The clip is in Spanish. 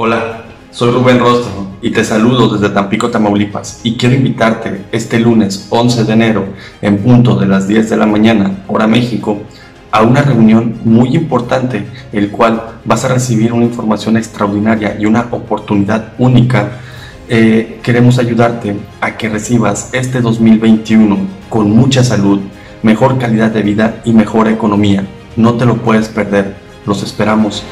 Hola, soy Rubén Rostro y te saludo desde Tampico, Tamaulipas y quiero invitarte este lunes 11 de enero en punto de las 10 de la mañana, hora México, a una reunión muy importante, el cual vas a recibir una información extraordinaria y una oportunidad única. Eh, queremos ayudarte a que recibas este 2021 con mucha salud, mejor calidad de vida y mejor economía. No te lo puedes perder. Los esperamos.